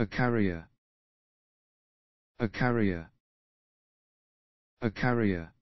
A carrier. A carrier. A carrier.